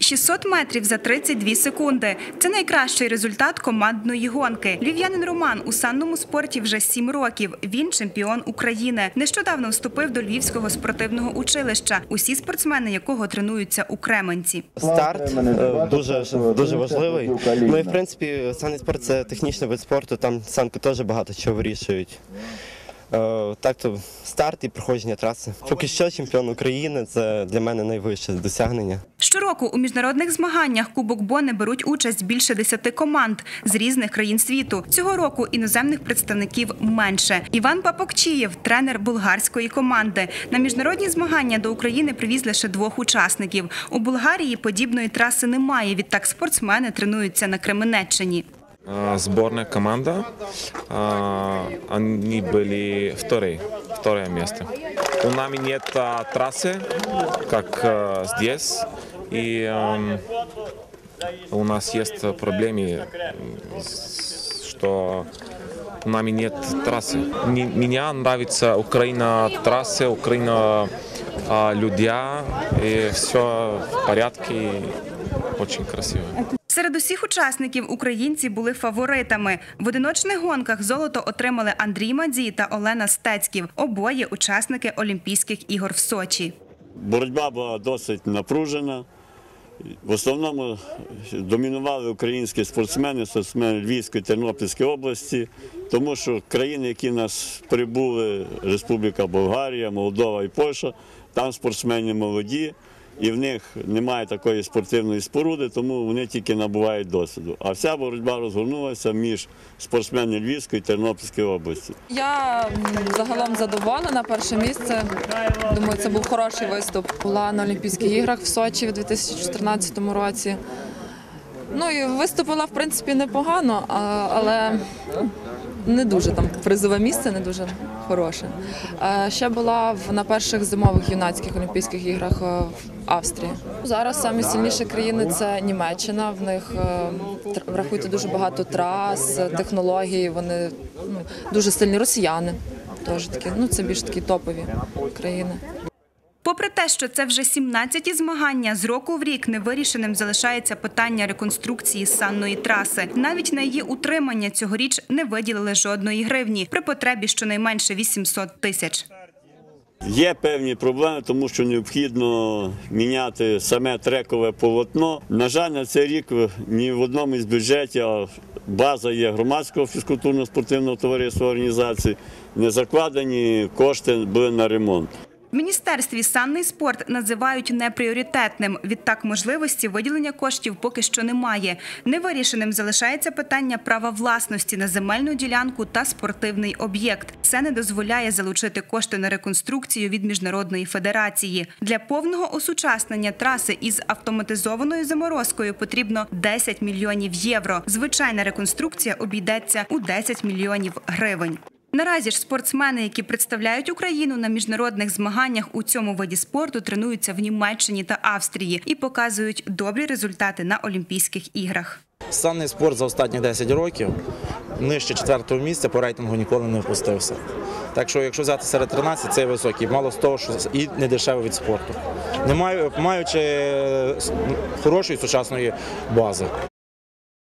600 метрів за 32 секунди. Це найкращий результат командної гонки. Львів'янин Роман у санному спорті вже 7 років. Він чемпіон України. Нещодавно вступив до Львівського спортивного училища. Усі спортсмени, якого тренуються у Кременці. Старт е, дуже дуже важливий. Ну і в принципі санний спорт це технічний вид спорту. Там санки теж багато чого вирішують. Е, Так то старт і проходження траси. Поки що чемпіон України це для мене найвище досягнення. Щороку у міжнародних змаганнях Кубок Бони беруть участь більше 10 команд з різних країн світу. Цього року іноземних представників менше. Іван Папокчієв, тренер булгарської команди. На міжнародні змагання до України привіз лише двох учасників. У Болгарії подібної траси немає. Відтак спортсмени тренуються на Кременеччині. А, Сборная команда, а, они были вторые, второе место. У нами нет а, трассы, как здесь, и ам, у нас есть проблемы, что у нами нет трассы. Меня нравится Украина трассы, Украина людя, и все в порядке, очень красиво. Серед усіх учасників українці були фаворитами. В одиночних гонках золото отримали Андрій Мадзій та Олена Стецьків. Обоє учасники Олімпійських ігор в Сочі. Боротьба була досить напружена. В основному домінували українські спортсмени, спортсмени Львівської Тернопільської області, тому що країни, які нас прибули, Республіка Болгарія, Молдова і Польща, там спортсмени молоді, і в них немає такої спортивної споруди, тому вони тільки набувають досвіду. А вся боротьба розгорнулася між спортсменами Львівської і Тернопільської області. Я загалом задоволена. Перше місце. Думаю, це був хороший виступ. Була на Олімпійських іграх в Сочі в 2014 році. Ну і виступила, в принципі, непогано, але не дуже там призове місце, не дуже хороше. Ще була на перших зимових юнацьких Олімпійських іграх е, в Австрії. Зараз самі сильніші країни це Німеччина. В них е, тр- рахуйте дуже багато трас, технологій. Вони ну, дуже сильні росіяни. Теж такі, ну це більш такі топові країни. Попри те, що це вже 17-ті змагання, з року в рік невирішеним залишається питання реконструкції санної траси. Навіть на її утримання цьогоріч не виділили жодної гривні при потребі щонайменше 800 тисяч. Є певні проблеми, тому що необхідно міняти саме трекове полотно. На жаль, на цей рік ні в одному із бюджетів а база є громадського фізкультурно-спортивного товариства організації. Не закладені кошти були на ремонт. В міністерстві санний спорт називають непріоритетним. Відтак можливості виділення коштів поки що немає. Невирішеним залишається питання права власності на земельну ділянку та спортивний об'єкт. Це не дозволяє залучити кошти на реконструкцію від міжнародної федерації. Для повного осучаснення траси із автоматизованою заморозкою потрібно 10 мільйонів євро. Звичайна реконструкція обійдеться у 10 мільйонів гривень. Наразі ж спортсмени, які представляють Україну на міжнародних змаганнях у цьому виді спорту, тренуються в Німеччині та Австрії і показують добрі результати на Олімпійських іграх. Санний спорт за останні 10 років нижче четвертого місця по рейтингу ніколи не опустився. Так що, якщо взяти серед 13, це високий, мало з того, що і не дешевий від спорту. Не маю, маючи е, хорошої сучасної бази.